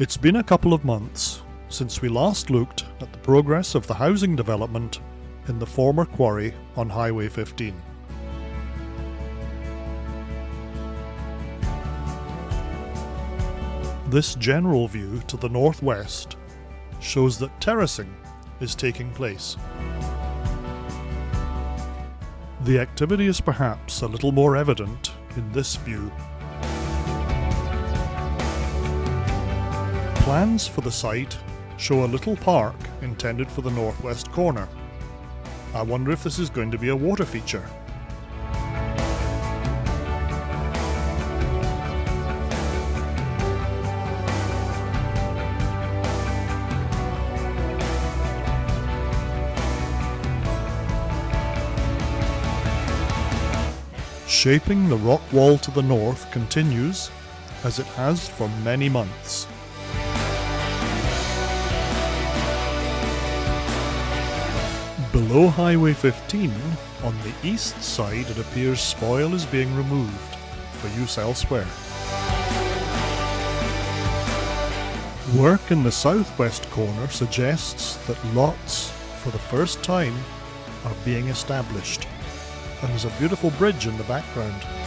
It's been a couple of months since we last looked at the progress of the housing development in the former quarry on Highway 15. This general view to the northwest shows that terracing is taking place. The activity is perhaps a little more evident in this view. Plans for the site show a little park intended for the northwest corner. I wonder if this is going to be a water feature. Shaping the rock wall to the north continues, as it has for many months. Below Highway 15, on the east side, it appears spoil is being removed for use elsewhere. Work in the southwest corner suggests that lots, for the first time, are being established, and there's a beautiful bridge in the background.